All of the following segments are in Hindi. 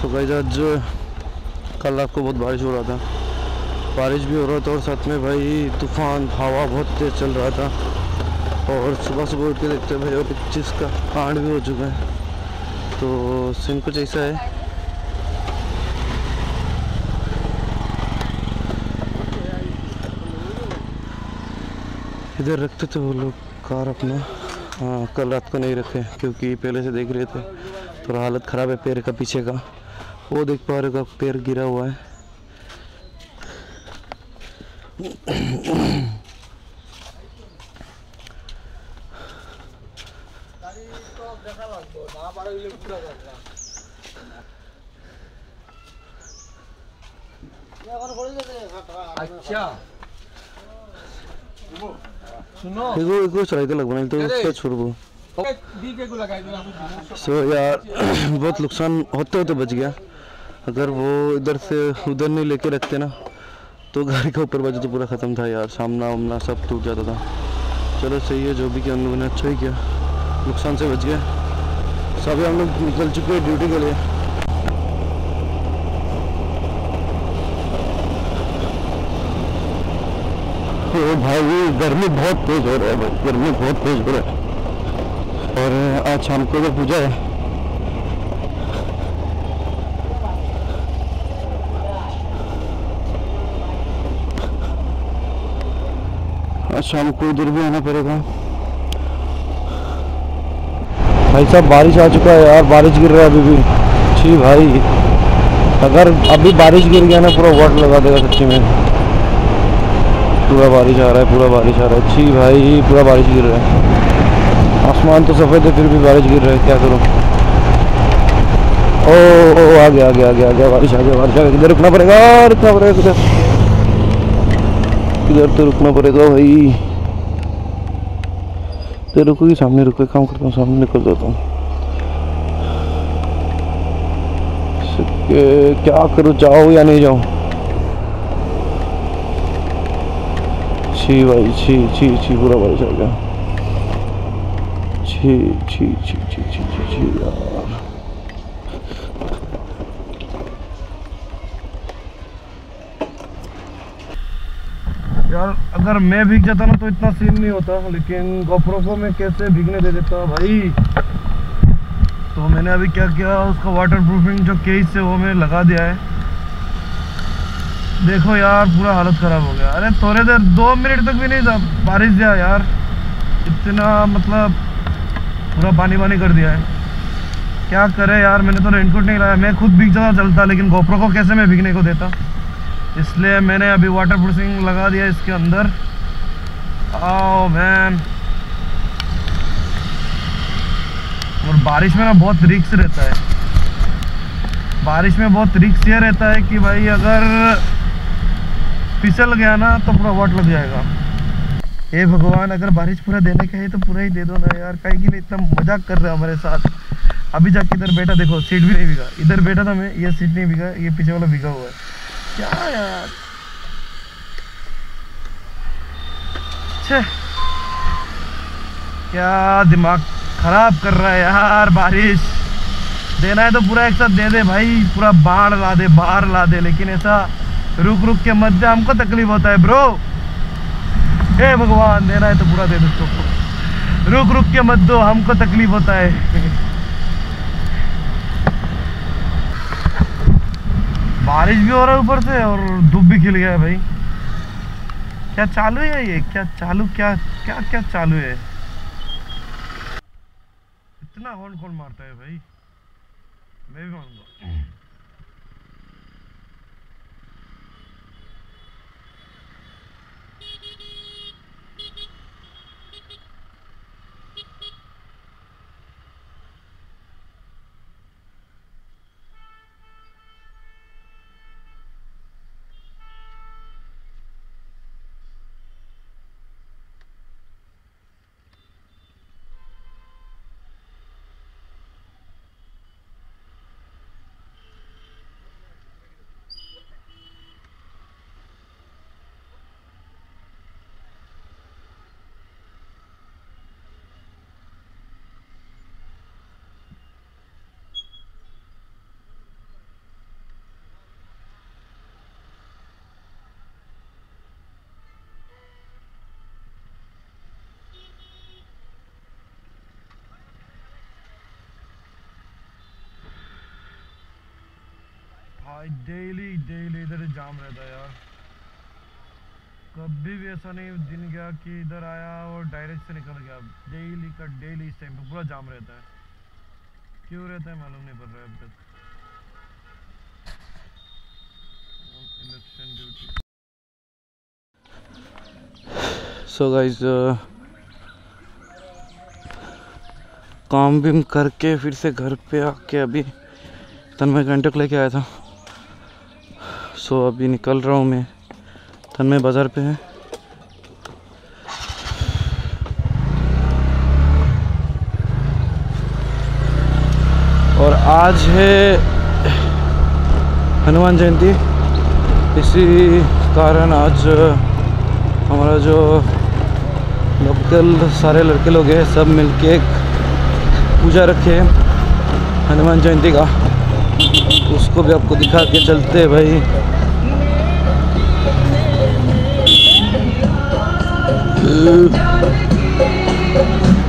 सो गाइस आज कल रात को बहुत बारिश हो रहा था। बारिश भी हो रहा था और साथ में भाई तूफ़ान, हवा बहुत तेज़ चल रहा था। और सुबह सुबह उठ के देखते हैं भाई, और पच्चीस का कांड भी हो चुका है। तो सीन कुछ ऐसा है। इधर रखते थे वो लोग कार अपना। हाँ कल रात को नहीं रखे, क्योंकि पहले से देख रहे थे। थोड़ा हालत ख़राब है पैर का पीछे का। वो देख पा रहे हो का पैर गिरा हुआ है। अच्छा। सुनो। एगो एगो बना तो छोड़बो दो। सो यार बहुत नुकसान होते होते बच गया। अगर वो इधर से उधर नहीं लेके रखते ना तो गाड़ी का ऊपर बजे तो पूरा ख़त्म था यार। सामना वामना सब टूट जाता था। चलो सही है, जो भी किया हम लोगों ने अच्छा ही किया। नुकसान से बच गए। सभी हम लोग निकल चुके हैं ड्यूटी के लिए। ओ भाई गर्मी बहुत तेज हो रहा है भाई, गर्मी बहुत तेज हो रहा है। और आज शाम को तो पूजा है शाम को इधर भी आना पड़ेगा। भाई साहब, बारिश आ चुका है यार, बारिश गिर रहा है अभी भी। छी भाई, अगर अभी बारिश गिर गया ना, पूरा वाट लगा देगा सच्ची में। पूरा बारिश आ रहा है, पूरा बारिश आ रहा है। छी भाई, पूरा बारिश गिर रहा है। आसमान तो सफ़ेद है, फिर भी बारिश गिर रहा है, क्या करूँ? ओ ओ आ गया आ गया आ गया आ गया बारिश आ गया बारिश आ गया इधर रुकना पड़ेगा रुकना पड़ेगा, इधर। इधर तो रुकना पड़ेगा भाई। इधर रुकोगी सामने रुको काम करता हूँ, सामने निकल जाता हूँ। क्या करो, जाओ या नहीं जाओ छी भाई, छी छी छी पूरा बारिश आ गया छी छी छी छी छी छी, यार। यार, अगर मैं भीग जाता ना तो इतना सीन नहीं होता, लेकिन गोप्रो को मैं कैसे भीगने दे देता भाई? तो मैंने अभी क्या किया, उसका वाटर प्रूफिंग जो केस है वो मैं लगा दिया है। देखो यार, पूरा हालत ख़राब हो गया। अरे थोड़े देर, दो मिनट तक भी नहीं था, बारिश दिया यार। इतना मतलब पूरा पानी पानी कर दिया है। क्या करे यार, मैंने तो रेनकोट नहीं लाया मैं खुद भीग जाता चलता लेकिन गोप्रो को कैसे मैं भीगने को देता? इसलिए मैंने अभी वाटर प्रूफिंग लगा दिया इसके अंदर। आओ मैन और बारिश में ना बहुत रिक्स रहता है। बारिश में बहुत रिक्स ये रहता है कि भाई अगर फिसल गया ना तो पूरा वाट लग जाएगा। हे भगवान, अगर बारिश पूरा देने का है तो पूरा ही दे दो ना यार। कहीं लिए इतना मज़ाक कर रहे हो हमारे साथ। अभी जाके इधर बैठा, देखो सीट भी नहीं बिगा इधर बैठा था मैं, ये सीट नहीं बिगा ये पीछे वाला बिगा हुआ है। क्या यार। क्या दिमाग खराब कर रहा है यार बारिश। देना है तो पूरा एक साथ दे दे भाई, पूरा बाढ़ ला दे बाहर ला दे, लेकिन ऐसा रुक रुक के मत हमको तकलीफ़ होता है ब्रो। हे भगवान, देना है तो पूरा दे दो रुक रुक के मत दो, हमको तकलीफ़ होता है। बारिश भी हो रहा है ऊपर से और धूप भी खिल गया है भाई। क्या चालू है ये? क्या चालू, क्या क्या क्या चालू है? इतना हॉर्न कौन मारता है भाई। मैं भी मारूँगा। डेली डेली इधर जाम रहता है यार। कभी भी ऐसा नहीं, दिन गया कि इधर आया और डायरेक्ट से निकल गया। डेली का डेली इस टाइम पे पूरा जाम रहता है। क्यों रहता है मालूम नहीं पड़ रहा है अभी तक। इलेक्शन ड्यूटी सो गाइज़ काम भी करके फिर से घर पे आके अभी तन्मय घंटे लेके आया था। सो अभी निकल रहा हूँ मैं। तन्मय बाज़ार पे है। और आज है हनुमान जयंती। इसी कारण आज हमारा जो लोकल सारे लड़के लोग हैं, सब मिलके एक पूजा रखे हैं हनुमान जयंती का। उसको भी आपको दिखा के चलते हैं भाई। पूरा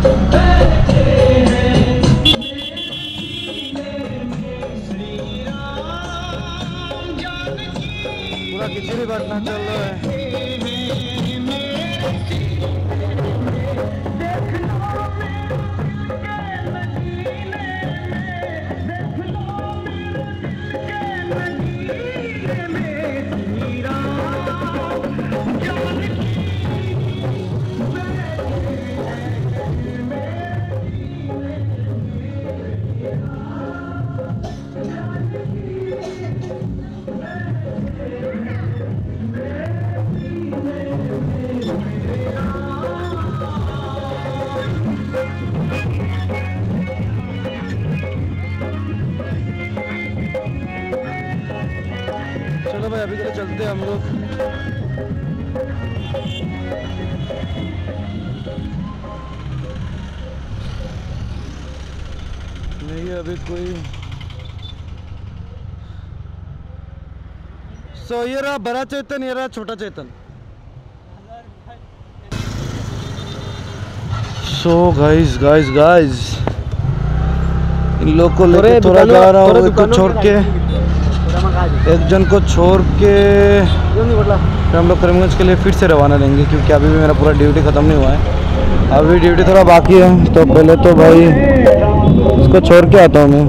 भाई अभी लिए चलते हैं हम लोग। नहीं अभी कोई सो ये रहा बड़ा चेतन ये रहा छोटा Chetan. So guys guys guys इन लोग को लेके थोड़ा जा रहा हूँ एक को छोड़ के। एक जन को छोड़ के फिर हम लोग करीमगंज के लिए फिर से रवाना लेंगे क्योंकि अभी भी मेरा पूरा ड्यूटी ख़त्म नहीं हुआ है। अभी ड्यूटी थोड़ा बाकी है तो पहले तो भाई इसको छोड़ के आता हूँ मैं।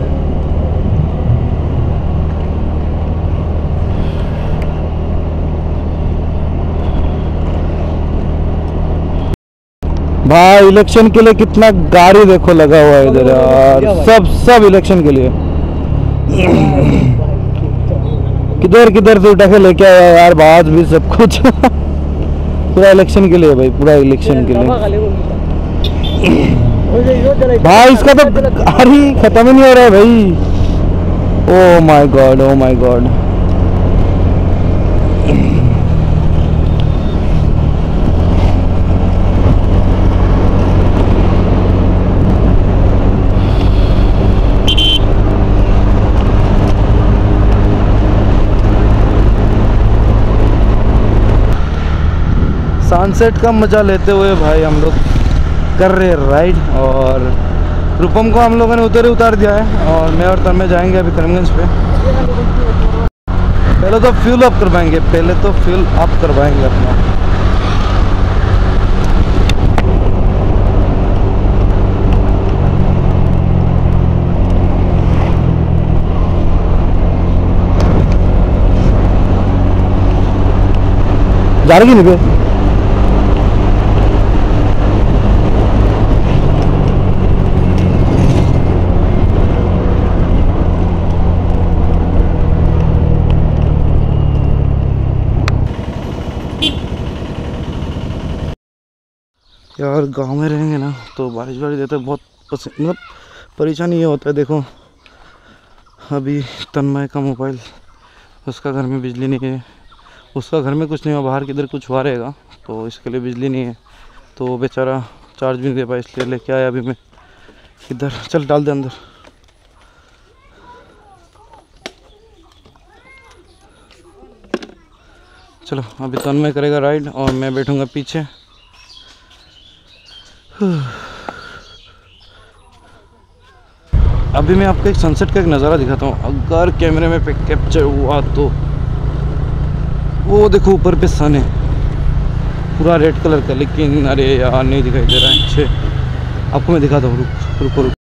भाई इलेक्शन के लिए कितना गाड़ी देखो लगा हुआ है इधर यार। सब सब इलेक्शन के लिए। किधर किधर से उठा के लेके आया यार, बात भी सब कुछ। पूरा इलेक्शन के लिए भाई, पूरा इलेक्शन के लिए। भाई, इसका तो अरे, खत्म ही नहीं हो रहा है भाई। ओ my god oh my god sunset का मज़ा लेते हुए भाई हम लोग कर रहे राइड और रूपम को हम लोगों ने उधर ही उतार दिया है और मैं और तन्मय जाएँगे अभी करीमगंज पे। पहले तो फ्यूल अप करवाएँगे, पहले तो फ्यूल अप करवाएँगे अपना। जा रही नहीं यार गाँव में रहेंगे ना तो बारिश वारिश देते बहुत मतलब परेशानी ये होता है, देखो। अभी तन्मय का मोबाइल, उसका घर में बिजली नहीं है। उसका घर में कुछ नहीं हुआ, बाहर किधर कुछ हुआ रहेगा तो इसके लिए बिजली नहीं है। तो बेचारा चार्ज भी नहीं दे पाया, इसलिए लेके आया अभी मैं। इधर, चल डाल दे अंदर। चलो, अभी तन्मय करेगा राइड और मैं बैठूँगा पीछे। अभी मैं आपको एक सनसेट का एक नज़ारा दिखाता हूँ। अगर कैमरे में पे कैप्चर हुआ तो। वो देखो, ऊपर पे सन है। पूरा रेड कलर का, लेकिन अरे यार, नहीं दिखाई दे रहा है। अच्छे आपको मैं दिखाता हूँ, रुक, रुको, रुक।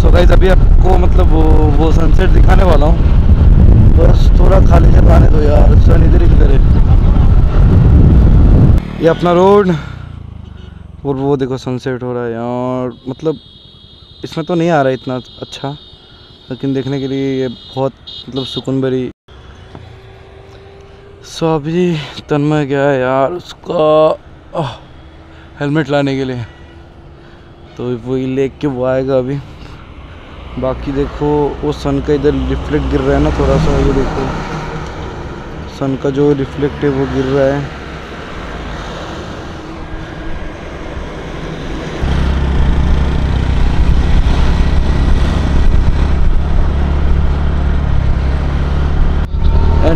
सो गाइस अभी आपको मतलब वो वो सनसेट दिखाने वाला हूँ। बस थोड़ा खाली जगह आने दो यार सन इधर ही किधर है। ये अपना रोड और वो देखो सनसेट हो रहा है यार। मतलब इसमें तो नहीं आ रहा इतना अच्छा लेकिन देखने के लिए ये बहुत मतलब सुकून भरी। सो अभी तन्मय गया है यार उसका हेलमेट लाने के लिए। तो वही लेके के वो आएगा अभी। बाकी देखो, वो सन का इधर रिफ्लेक्ट गिर रहा है ना थोड़ा सा, ये देखो। सन का जो रिफ्लेक्ट है वो गिर रहा है।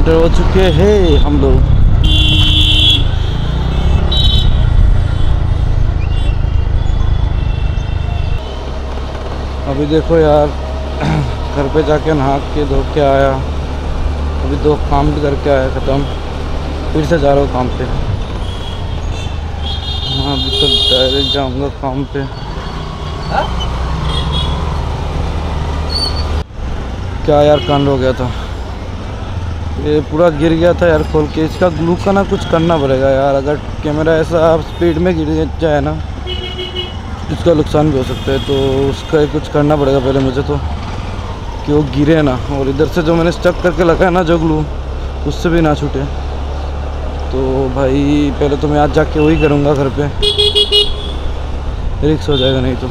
एंटर हो चुके हैं हम लोग। अभी देखो यार घर पे जाके नहा के धो के आया। अभी दो काम भी करके आया ख़त्म। फिर से जा रहा हूँ काम पे। हाँ अभी तो डायरेक्ट जाऊँगा काम पे। क्या यार कांड हो गया था। ये पूरा गिर गया था यार खोल के। इसका ग्लू का ना कुछ करना पड़ेगा यार। अगर कैमरा ऐसा स्पीड में गिर जाए ना, इसका नुकसान भी हो सकता है। तो उसका कुछ करना पड़ेगा पहले मुझे तो कि वो गिरे ना। और इधर से जो मैंने स्टक करके लगाया ना जो ग्लू उससे भी ना छूटे। तो भाई, पहले तो मैं आज जाके वही करूँगा घर पे। रिक्स हो जाएगा नहीं तो।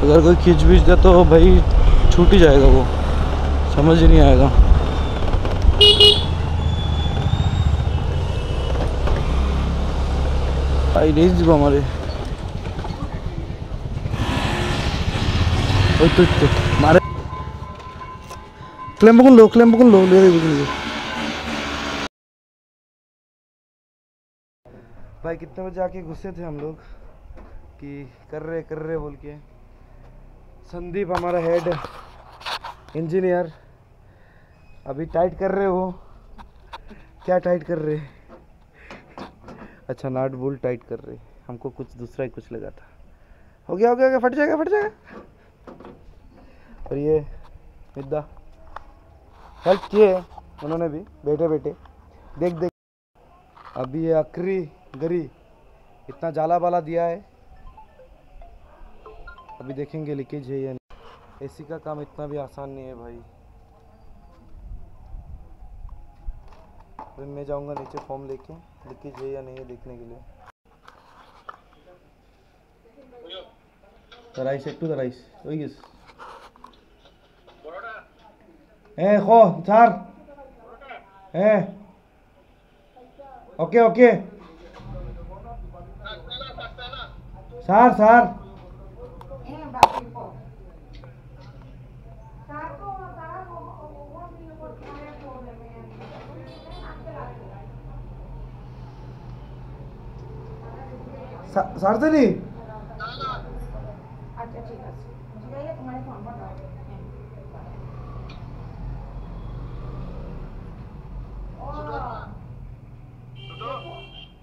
अगर कोई खींच बीच दे तो भाई छूट ही जाएगा वो समझ ही नहीं आएगा भाई नहीं ଯିବ हमारे ওই তো তো মারে ক্লেম বকুন লো ক্লেম বকুন लो ले ले भाई कितने बजे आके घुसे थे हम लोग कि कर रहे कर रहे बोल के संदीप हमारा हेड इंजीनियर अभी टाइट कर रहे हो? क्या टाइट कर रहे? अच्छा नाट बोल टाइट कर रहे। हमको कुछ दूसरा ही कुछ लगा था। हो गया हो गया हो गया, फट जाएगा फट जाएगा। और ये मिद्दा। हेल्प किए उन्होंने भी। बैठे बैठे। देख देख। अभी ये अकरी गरी इतना जाला वाला दिया है। अभी देखेंगे लीकेज है या नहीं। एसी का काम इतना भी आसान नहीं है भाई। अभी मैं जाऊँगा नीचे फॉर्म लेके लीकेज है या नहीं है देखने के लिए। राइस एक टू द राइस ए खो चार ए। Okay okay. सार सार। সারদানি আচ্ছা ঠিক আছে ঠিক আছে তোমার ফোন পাঠাও হ্যাঁ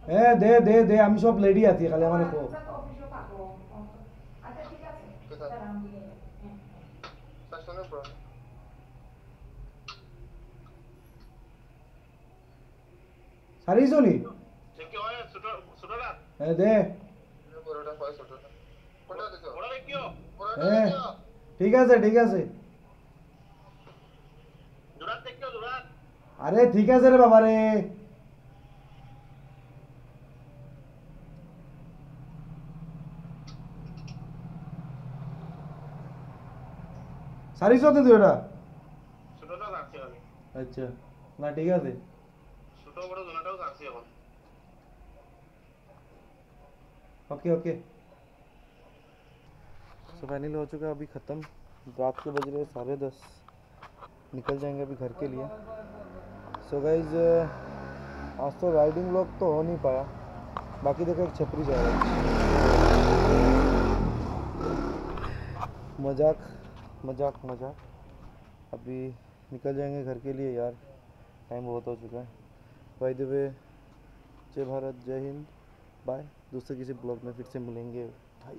হ্যাঁ দে দে দে আমি সব লেডি আছি খালি আমার কো অফিসে থাকো আচ্ছা ঠিক আছে দাঁড়াও, আমি দিয়ে দেবো। হ্যাঁ সারিছো নি হ্যাঁ দে হ্যাঁ ঠিক আছে ঠিক আছে আরে ঠিক আছে রে বাবা রে সারিস তুই ওটা আচ্ছা না ঠিক আছে ছোট বড় দোনাটাও কাটছি এখন ওকে ওকে सो फाइनली हो चुका है, अभी ख़त्म। रात के बज रहे साढ़े दस। निकल जाएँगे अभी घर के लिए। सो गाइज़ आज तो राइडिंग व्लॉग तो हो नहीं पाया। बाकी देखो एक छपरी जा रहा है। मज़ाक मज़ाक मज़ाक। अभी निकल जाएँगे घर के लिए यार। टाइम बहुत हो चुका है। भाई द वे जय भारत, जय हिंद। बाय दूसरे किसी ब्लॉग में फिर से मिलेंगे। भाई